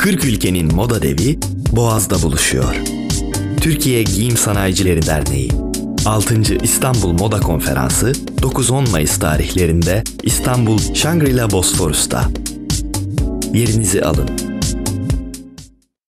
40 ülkenin moda devi Boğaz'da buluşuyor. Türkiye Giyim Sanayicileri Derneği 6. İstanbul Moda Konferansı 9-10 Mayıs tarihlerinde İstanbul Shangri-La Bosforusta. Yerinizi alın.